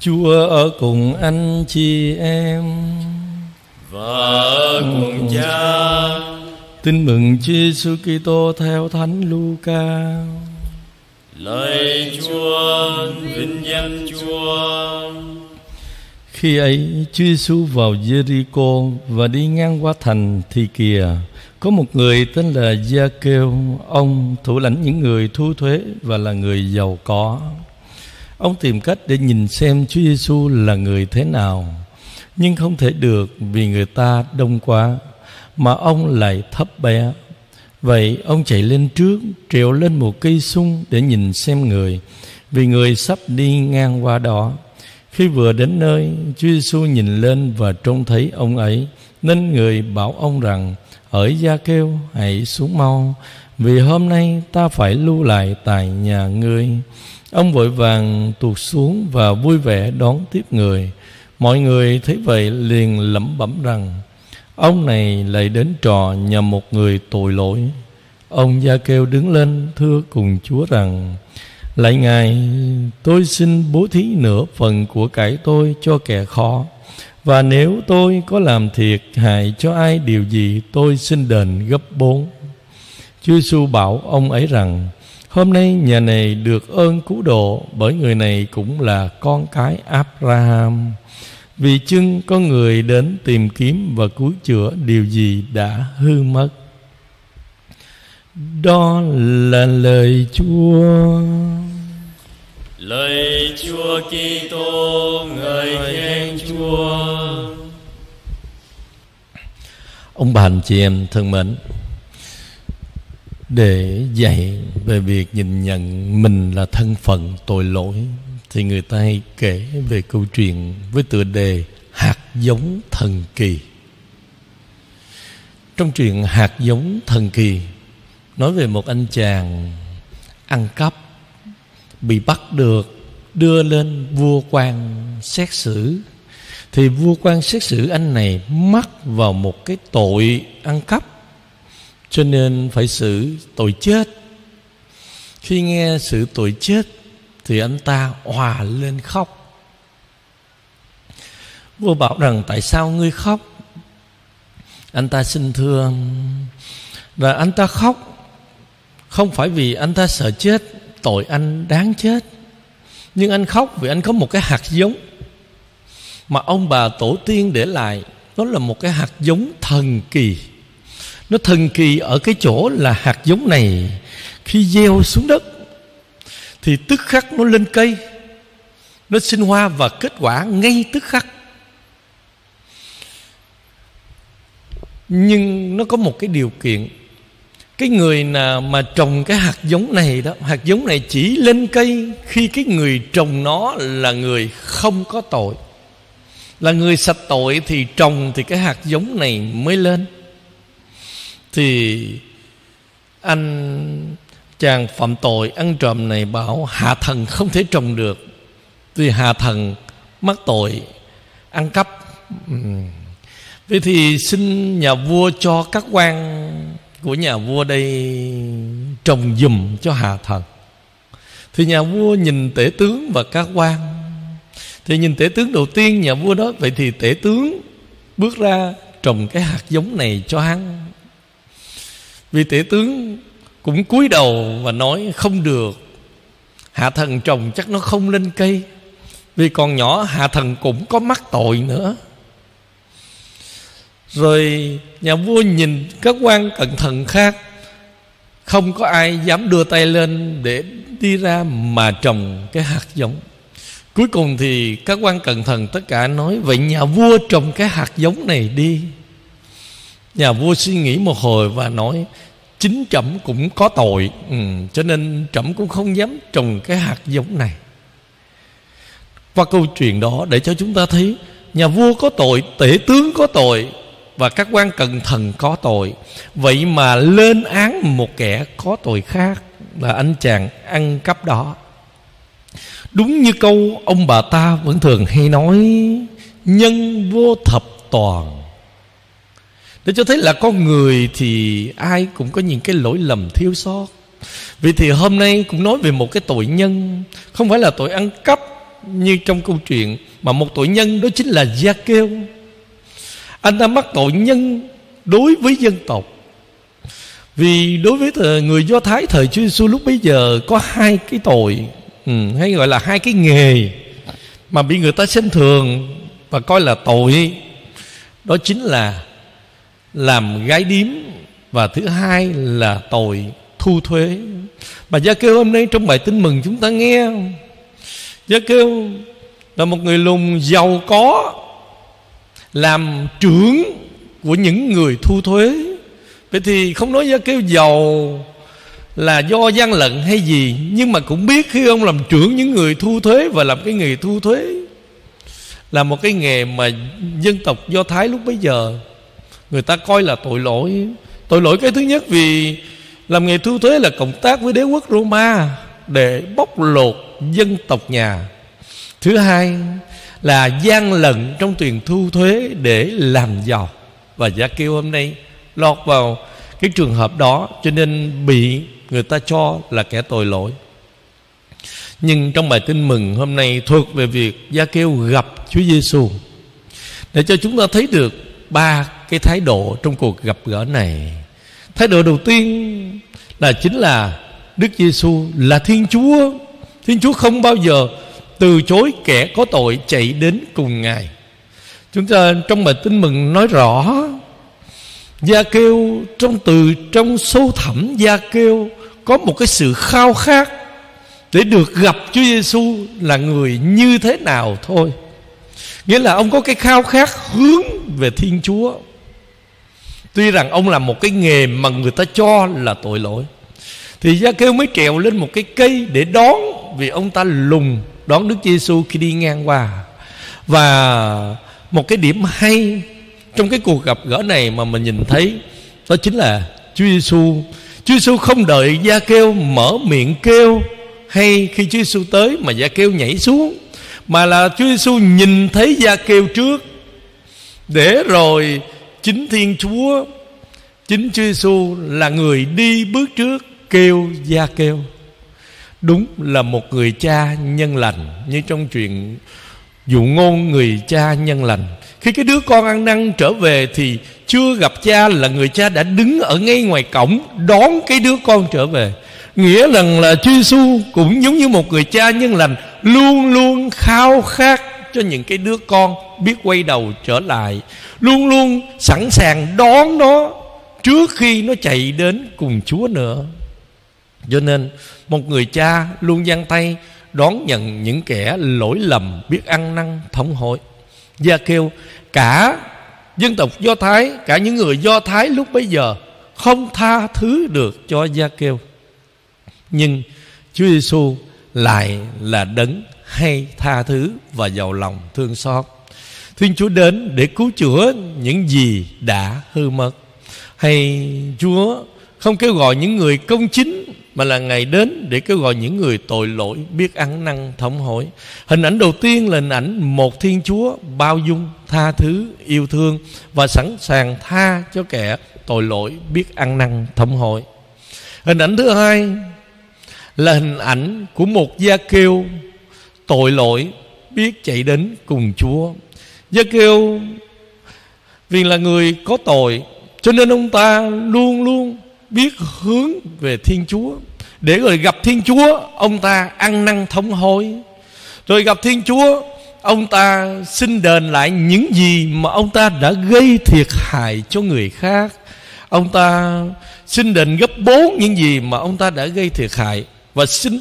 Chúa ở cùng anh chị em và ở cùng cha. Tin mừng Chúa Giêsu Kitô theo Thánh Luca. Lạy Chúa, vinh danh Chúa. Khi ấy Chúa Giêsu vào Jericho và đi ngang qua thành thì kìa có một người tên là Gia Kêu, ông thủ lãnh những người thu thuế và là người giàu có. Ông tìm cách để nhìn xem Chúa Giêsu là người thế nào, nhưng không thể được vì người ta đông quá, mà ông lại thấp bé. Vậy ông chạy lên trước, trèo lên một cây sung để nhìn xem người, vì người sắp đi ngang qua đó. Khi vừa đến nơi, Chúa Giêsu nhìn lên và trông thấy ông ấy, nên người bảo ông rằng: ở gia kêu hãy xuống mau vì hôm nay ta phải lưu lại tại nhà ngươi ông vội vàng tuột xuống và vui vẻ đón tiếp người. Mọi người thấy vậy liền lẩm bẩm rằng, ông này lại đến trò nhằm một người tội lỗi. Ông gia kêu đứng lên thưa cùng chúa rằng lại ngài, tôi xin bố thí nửa phần của cải tôi cho kẻ khó. Và nếu tôi có làm thiệt hại cho ai điều gì, Tôi xin đền gấp bốn. Chúa Giêsu bảo ông ấy rằng Hôm nay nhà này được ơn cứu độ Bởi người này cũng là con cái Abraham. Vì chưng có người đến tìm kiếm Và cứu chữa điều gì đã hư mất. Đó là lời Chúa. Lời Chúa Kitô ngợi khen Chúa. Ông bà anh chị em thân mến, để dạy về việc nhìn nhận mình là thân phận tội lỗi, thì người ta hay kể về câu chuyện với tựa đề hạt giống thần kỳ. Trong chuyện hạt giống thần kỳ, nói về một anh chàng ăn cắp bị bắt được, đưa lên vua quan xét xử thì vua quan xét xử anh này mắc vào một cái tội ăn cắp cho nên phải xử tội chết. Khi nghe sự tội chết, thì anh ta hòa lên khóc. Vua bảo rằng, tại sao ngươi khóc? Anh ta xin thưa và anh ta khóc, không phải vì anh ta sợ chết, tội anh đáng chết. Nhưng anh khóc vì anh có một cái hạt giống. Mà ông bà tổ tiên để lại, nó là một cái hạt giống thần kỳ nó thần kỳ ở cái chỗ là hạt giống này, khi gieo xuống đất, thì tức khắc nó lên cây, nó sinh hoa và kết quả ngay tức khắc. Nhưng nó có một cái điều kiện, cái người nào mà trồng cái hạt giống này đó, hạt giống này chỉ lên cây khi cái người trồng nó là người không có tội. Là người sạch tội thì trồng thì cái hạt giống này mới lên thì anh chàng phạm tội ăn trộm này bảo hạ thần không thể trồng được. Vì hạ thần mắc tội, ăn cắp. Vậy thì xin nhà vua cho các quan của nhà vua đây trồng dùm cho hạ thần. Thì nhà vua nhìn tể tướng và các quan. Thì nhìn tể tướng đầu tiên nhà vua đó, vậy thì tể tướng bước ra trồng cái hạt giống này cho hắn vì tể tướng cũng cúi đầu và nói, không được, hạ thần trồng chắc nó không lên cây, vì còn nhỏ hạ thần cũng có mắc tội nữa. Rồi nhà vua nhìn các quan cẩn thận khác, Không có ai dám đưa tay lên để đi ra mà trồng cái hạt giống. Cuối cùng thì các quan cẩn thận tất cả nói, Vậy nhà vua trồng cái hạt giống này đi. Nhà vua suy nghĩ một hồi và nói Chính trẫm cũng có tội. Ừ, Cho nên trẫm cũng không dám trồng cái hạt giống này. Qua câu chuyện đó để cho chúng ta thấy Nhà vua có tội, tể tướng có tội và các quan cận thần có tội. Vậy mà lên án một kẻ có tội khác là anh chàng ăn cắp đó. Đúng như câu ông bà ta vẫn thường hay nói nhân vô thập toàn để cho thấy là con người thì ai cũng có những cái lỗi lầm thiếu sót. Vì thì hôm nay cũng nói về một cái tội nhân không phải là tội ăn cắp như trong câu chuyện mà một tội nhân đó chính là gia kêu anh ta mắc tội nhân đối với dân tộc. Vì đối với người do thái thời chúa giêsu lúc bấy giờ có hai cái tội ừ, hay gọi là hai cái nghề mà bị người ta xem thường và coi là tội. Đó chính là làm gái điếm và thứ hai là tội thu thuế. Bà gia kêu hôm nay trong bài tin mừng chúng ta nghe, gia kêu là một người lùn giàu có, làm trưởng của những người thu thuế. Vậy thì không nói gia kêu giàu là do gian lận hay gì, nhưng mà cũng biết khi ông làm trưởng những người thu thuế và làm cái nghề thu thuế là một cái nghề mà dân tộc do thái lúc bấy giờ người ta coi là tội lỗi. Tội lỗi cái thứ nhất vì làm nghề thu thuế là cộng tác với đế quốc roma để bóc lột dân tộc nhà. Thứ hai là gian lận trong tiền thu thuế để làm giàu. Và gia kêu hôm nay lọt vào cái trường hợp đó cho nên bị người ta cho là kẻ tội lỗi. Nhưng trong bài tin mừng hôm nay thuộc về việc Gia Kêu gặp Chúa Giêsu để cho chúng ta thấy được ba cái thái độ trong cuộc gặp gỡ này. Thái độ đầu tiên là chính là Đức Giêsu là Thiên Chúa. Thiên Chúa không bao giờ từ chối kẻ có tội chạy đến cùng Ngài. Chúng ta trong bài tin mừng nói rõ, Gia kêu trong từ trong sâu thẳm Gia kêu có một cái sự khao khát để được gặp Chúa Giêsu là người như thế nào thôi. Nghĩa là ông có cái khao khát hướng về Thiên Chúa. Tuy rằng ông làm một cái nghề mà người ta cho là tội lỗi. Thì Gia Kêu mới trèo lên một cái cây để đón, Vì ông ta lùng đón Đức Giêsu khi đi ngang qua. Và một cái điểm hay trong cái cuộc gặp gỡ này mà mình nhìn thấy, Đó chính là Chúa Giêsu Chúa Giêsu không đợi Gia Kêu mở miệng kêu Hay khi Chúa Giêsu tới mà Gia Kêu nhảy xuống. Mà là Chúa Giêsu nhìn thấy Gia Kêu trước, Để rồi chính Thiên Chúa, Chính Chúa Giêsu là người đi bước trước kêu Gia Kêu. Đúng là một người cha nhân lành, Như trong chuyện dụ ngôn, người cha nhân lành. Khi cái đứa con ăn năn trở về Thì chưa gặp cha là người cha đã đứng ở ngay ngoài cổng Đón cái đứa con trở về. Nghĩa rằng là Chúa Giêsu cũng giống như một người cha nhân lành Luôn luôn khao khát cho những cái đứa con biết quay đầu trở lại, Luôn luôn sẵn sàng đón nó Trước khi nó chạy đến cùng Chúa nữa. Cho nên, một người cha luôn giang tay Đón nhận những kẻ lỗi lầm Biết ăn năn, thống hối. Gia kêu cả dân tộc Do Thái, Cả những người Do Thái lúc bấy giờ Không tha thứ được cho Gia kêu Nhưng Chúa Giêsu lại là đấng hay tha thứ và giàu lòng thương xót. Thiên Chúa đến để cứu chữa những gì đã hư mất. Hay Chúa không kêu gọi những người công chính Mà là Ngài đến để kêu gọi những người tội lỗi Biết ăn năn thống hối. Hình ảnh đầu tiên là hình ảnh một Thiên Chúa Bao dung, tha thứ, yêu thương Và sẵn sàng tha cho kẻ tội lỗi Biết ăn năn thống hối. Hình ảnh thứ hai là hình ảnh của một gia kêu tội lỗi biết chạy đến cùng Chúa. Gia kêu vì là người có tội, cho nên ông ta luôn luôn biết hướng về Thiên Chúa. Để rồi gặp Thiên Chúa, ông ta ăn năn thống hối. Rồi gặp Thiên Chúa, ông ta xin đền lại những gì mà ông ta đã gây thiệt hại cho người khác. Ông ta xin đền gấp bốn những gì mà ông ta đã gây thiệt hại và xin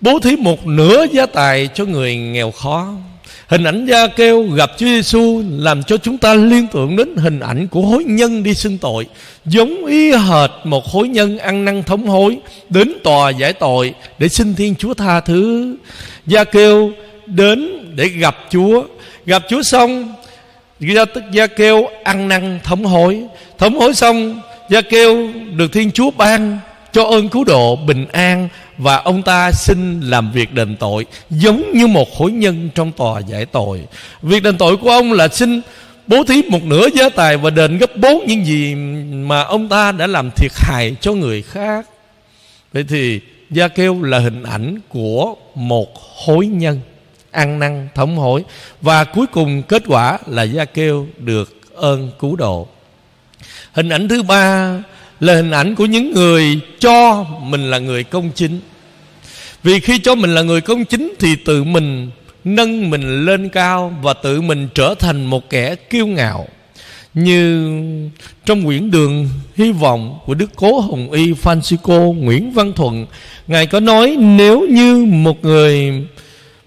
bố thí một nửa giá tài cho người nghèo khó. Hình ảnh gia kêu gặp Chúa Giêsu làm cho chúng ta liên tưởng đến hình ảnh của hối nhân đi xưng tội, giống y hệt một hối nhân ăn năn thống hối đến tòa giải tội để xin Thiên Chúa tha thứ. Gia kêu đến để gặp Chúa, gặp Chúa xong gia, gia kêu ăn năn thống hối, thống hối xong gia kêu được Thiên Chúa ban cho ơn cứu độ bình an và ông ta xin làm việc đền tội, giống như một khối nhân trong tòa giải tội. Việc đền tội của ông là xin bố thí một nửa giá tài và đền gấp bốn những gì mà ông ta đã làm thiệt hại cho người khác. Vậy thì gia kêu là hình ảnh của một hối nhân, ăn năn, thống hối. Và cuối cùng kết quả là gia kêu được ơn cứu độ. Hình ảnh thứ ba là hình ảnh của những người cho mình là người công chính vì khi cho mình là người công chính thì tự mình nâng mình lên cao và tự mình trở thành một kẻ kiêu ngạo. Như trong quyển đường hy vọng của đức cố hồng y francisco nguyễn văn thuận, ngài có nói nếu như một người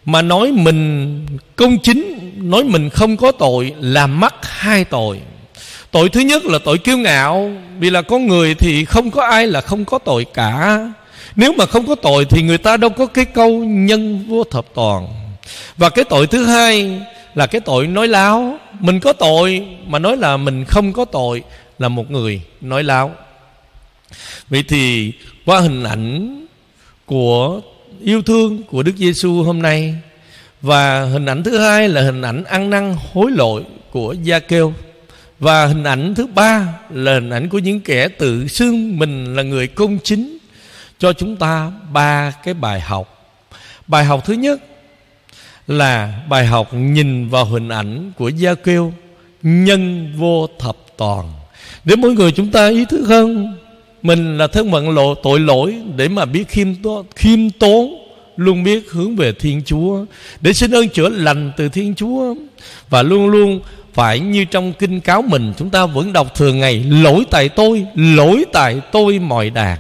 mà nói mình công chính, nói mình không có tội là mắc hai tội. Tội thứ nhất là tội kiêu ngạo, vì là con người thì không có ai là không có tội cả nếu mà không có tội thì người ta đâu có cái câu nhân vô thập toàn. Và cái tội thứ hai là cái tội nói láo. Mình có tội mà nói là mình không có tội là một người nói láo. Vậy thì qua hình ảnh của yêu thương của Đức Giêsu hôm nay và hình ảnh thứ hai là hình ảnh ăn năn hối lỗi của Gia Kêu và hình ảnh thứ ba là hình ảnh của những kẻ tự xưng mình là người công chính cho chúng ta ba cái bài học. Bài học thứ nhất là bài học nhìn vào hình ảnh của Gia Kêu nhân vô thập toàn. Để mỗi người chúng ta ý thức hơn mình là thân phận lộ tội lỗi để mà biết khiêm tốn, khiêm tốn luôn biết hướng về Thiên Chúa để xin ơn chữa lành từ Thiên Chúa. Và luôn luôn phải như trong kinh cáo mình chúng ta vẫn đọc thường ngày lỗi tại tôi lỗi tại tôi mọi đàn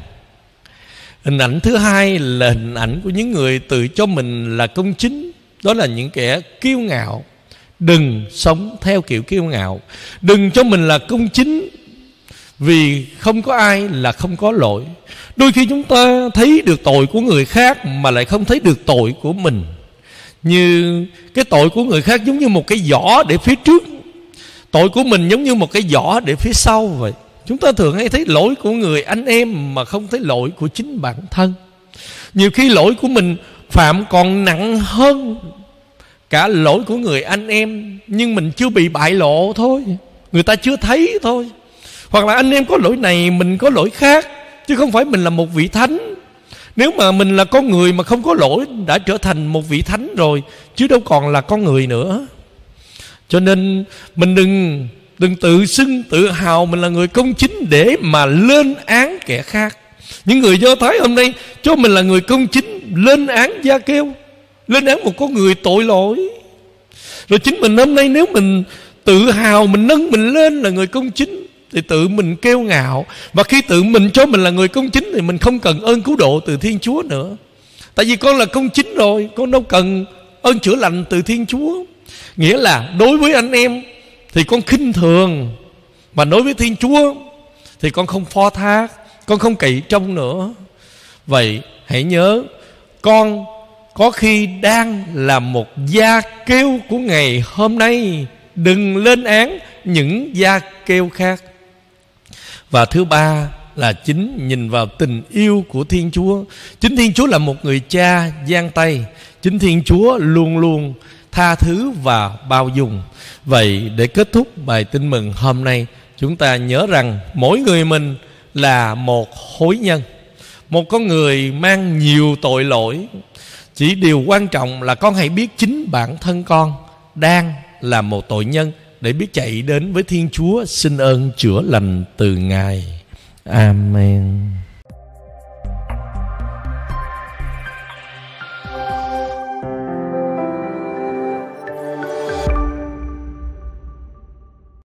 hình ảnh thứ hai là hình ảnh của những người tự cho mình là công chính. Đó là những kẻ kiêu ngạo. Đừng sống theo kiểu kiêu ngạo. Đừng cho mình là công chính. Vì không có ai là không có lỗi. Đôi khi chúng ta thấy được tội của người khác mà lại không thấy được tội của mình. Như cái tội của người khác giống như một cái giỏ để phía trước. Tội của mình giống như một cái giỏ để phía sau vậy chúng ta thường hay thấy lỗi của người anh em mà không thấy lỗi của chính bản thân. Nhiều khi lỗi của mình phạm còn nặng hơn cả lỗi của người anh em, nhưng mình chưa bị bại lộ thôi. Người ta chưa thấy thôi. Hoặc là anh em có lỗi này, mình có lỗi khác, chứ không phải mình là một vị thánh. Nếu mà mình là con người mà không có lỗi, đã trở thành một vị thánh rồi, chứ đâu còn là con người nữa. Cho nên, mình đừng đừng tự xưng tự hào mình là người công chính để mà lên án kẻ khác. Những người do thái hôm nay cho mình là người công chính, lên án gia kêu, lên án một con người tội lỗi. Rồi chính mình hôm nay nếu mình tự hào, mình nâng mình lên là người công chính, thì tự mình kêu ngạo. Và khi tự mình cho mình là người công chính, thì mình không cần ơn cứu độ từ thiên chúa nữa. Tại vì con là công chính rồi, con đâu cần ơn chữa lành từ thiên chúa. Nghĩa là đối với anh em thì con khinh thường mà đối với thiên chúa, thì con không phó thác, con không cậy trông nữa vậy hãy nhớ, con có khi đang là một gia kêu của ngày hôm nay, đừng lên án những gia kêu khác và thứ ba là chính nhìn vào tình yêu của Thiên Chúa. Chính Thiên Chúa là một người cha giang tay. Chính Thiên Chúa luôn luôn tha thứ và bao dung. Vậy để kết thúc bài tin mừng hôm nay, chúng ta nhớ rằng mỗi người mình là một hối nhân. Một con người mang nhiều tội lỗi. Chỉ điều quan trọng là con hãy biết chính bản thân con đang là một tội nhân để biết chạy đến với Thiên Chúa xin ơn chữa lành từ Ngài. Amen.